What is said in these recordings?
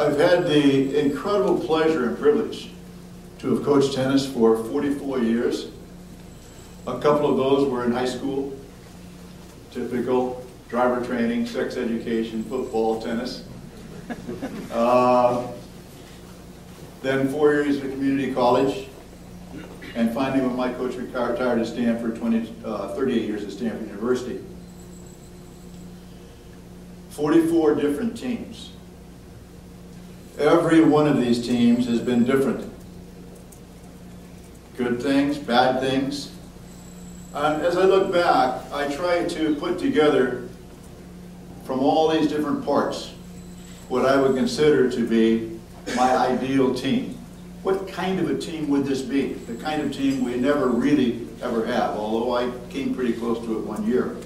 I've had the incredible pleasure and privilege to have coached tennis for 44 years. A couple of those were in high school, typical driver training, sex education, football, tennis. Uh, then four years at community college, and finally when my coach retired at Stanford, 20, uh, 38 years at Stanford University. 44 different teams. Every one of these teams has been different. Good things, bad things. And as I look back, I try to put together from all these different parts what I would consider to be my ideal team. What kind of a team would this be? The kind of team we never really ever have, although I came pretty close to it one year.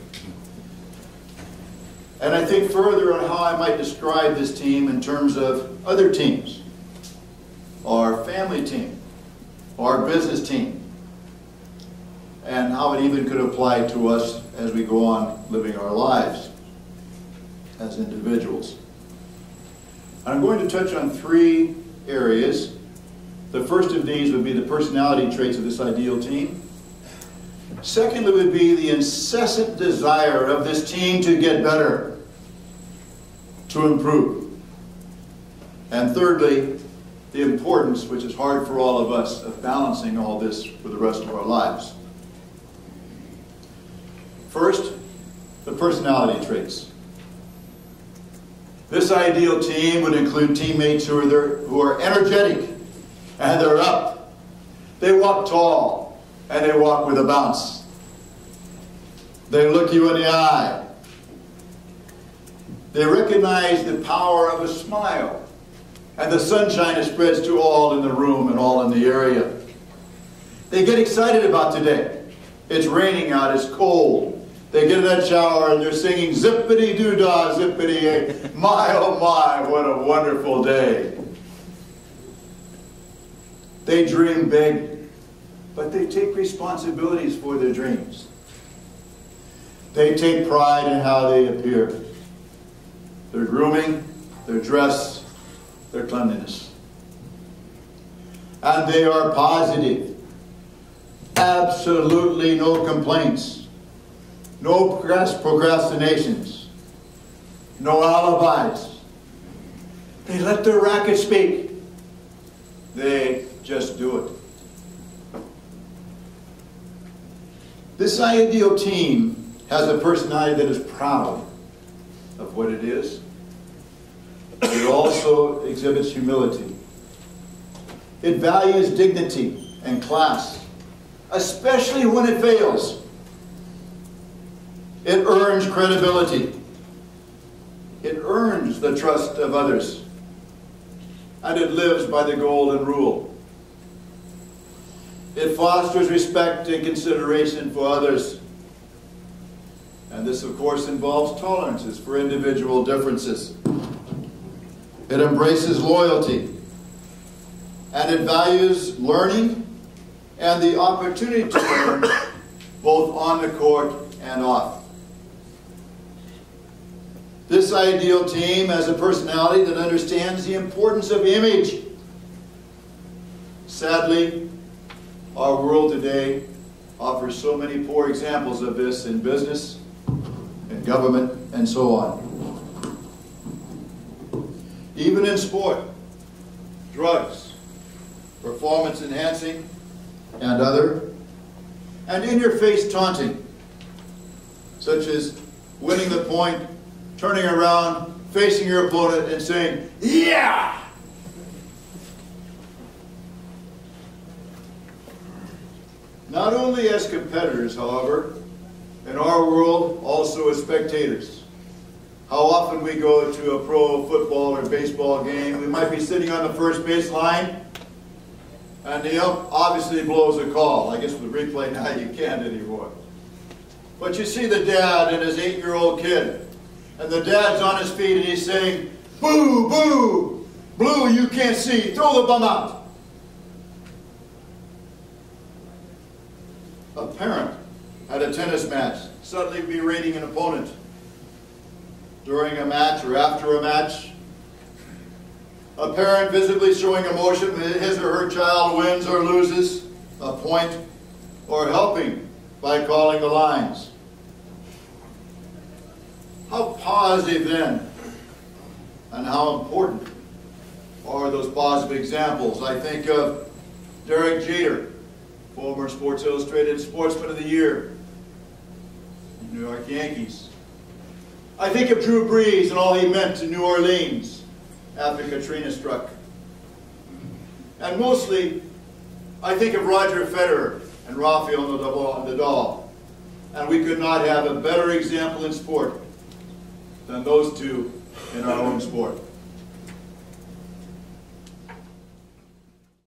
And I think further on how I might describe this team in terms of other teams, our family team, our business team, and how it even could apply to us as we go on living our lives as individuals. I'm going to touch on three areas. The first of these would be the personality traits of this ideal team. Secondly would be the incessant desire of this team to get better, to improve. And thirdly, the importance, which is hard for all of us, of balancing all this for the rest of our lives. First, the personality traits. This ideal team would include teammates who are, there, who are energetic and they're up. They walk tall and they walk with a bounce. They look you in the eye. They recognize the power of a smile and the sunshine it spreads to all in the room and all in the area. They get excited about today. It's raining out, it's cold. They get in that shower and they're singing zippity doo dah, zippity My oh my, what a wonderful day. They dream big, but they take responsibilities for their dreams. They take pride in how they appear. Their grooming, their dress, their cleanliness. And they are positive. Absolutely no complaints. No procrastinations. No alibis. They let their racket speak. They just do it. This ideal team has a personality that is proud of what it is. It also exhibits humility. It values dignity and class, especially when it fails. It earns credibility. It earns the trust of others. And it lives by the golden rule. It fosters respect and consideration for others. And this, of course, involves tolerances for individual differences. It embraces loyalty. And it values learning and the opportunity to learn both on the court and off. This ideal team has a personality that understands the importance of image. Sadly, our world today offers so many poor examples of this in business, in government, and so on. Even in sport, drugs, performance enhancing, and other, and in your face taunting, such as winning the point turning around, facing your opponent, and saying, Yeah! Not only as competitors, however, in our world, also as spectators. How often we go to a pro football or baseball game, we might be sitting on the first base line, and the ump obviously blows a call. I guess with replay now you can't anymore. But you see the dad and his eight-year-old kid and the dad's on his feet and he's saying, Boo, boo, blue, you can't see, throw the bum out. A parent at a tennis match suddenly berating an opponent during a match or after a match. A parent visibly showing emotion when his or her child wins or loses a point, or helping by calling the lines. How positive then, and how important are those positive examples? I think of Derek Jeter, former Sports Illustrated Sportsman of the Year, New York Yankees. I think of Drew Brees and all he meant to New Orleans after Katrina struck. And mostly, I think of Roger Federer and Rafael Nadal. And we could not have a better example in sport than those two in our own sport.